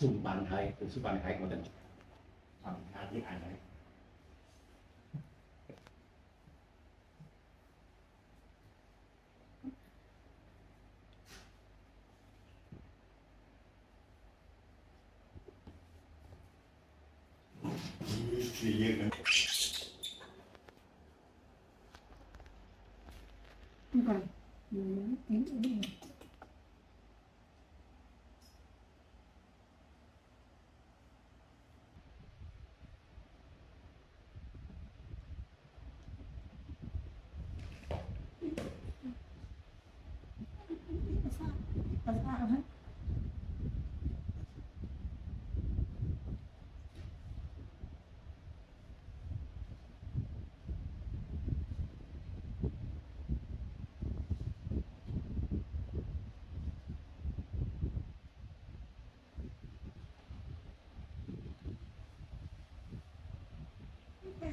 dùng bàn hai dùng bàn hai của mình. Bằng hai với ai đấy. Thì như không phải Ừ, ừ, ừ.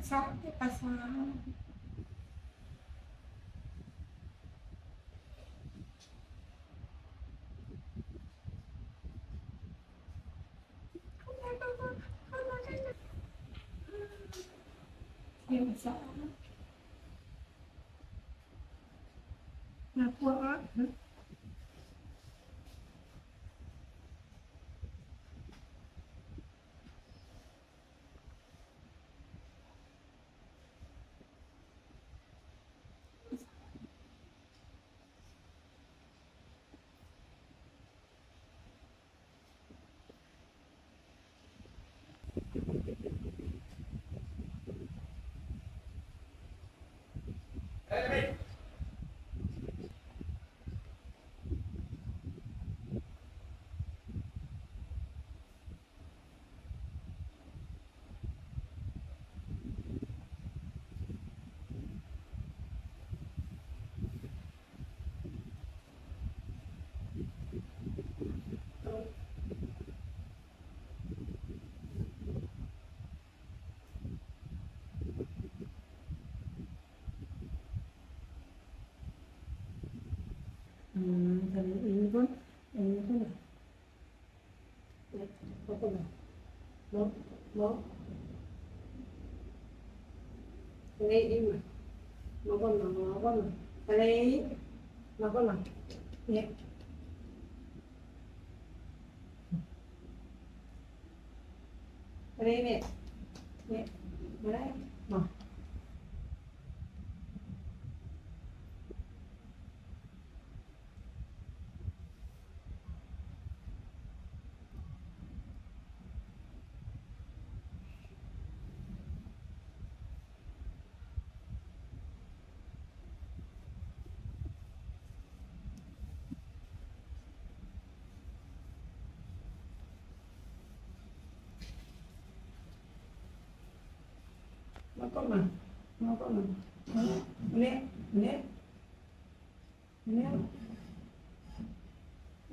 啥？你咋说？快点，哥哥，哥哥在哪？嗯，又咋了？Lo. lấy đi mà. Nó con mà nó con mà. Lấy đấy nó con mà. Nhẹ. Lấy mẹ mẹ. Nhẹ. Đấy mà. Makoman. Makoman. Ini, ini, ini.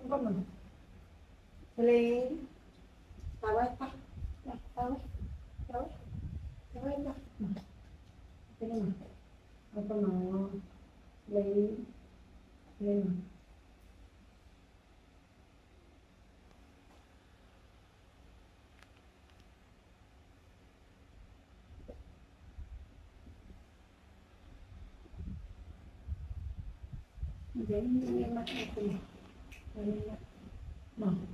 Makoman. Beli. tahu apa tahu tahu tahu apa Ini mah. Makoman. Beli. Beli mah. 以前你那蛮辛苦，现在那忙。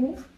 de novo?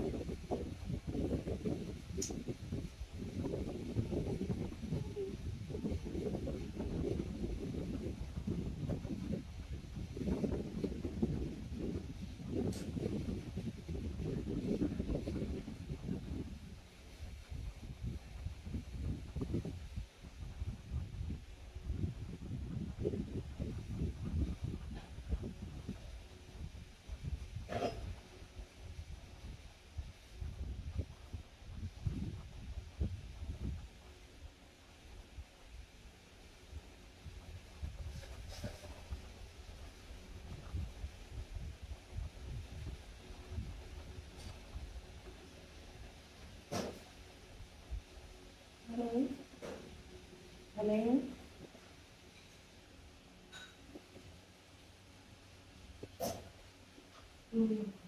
Amém. Hum.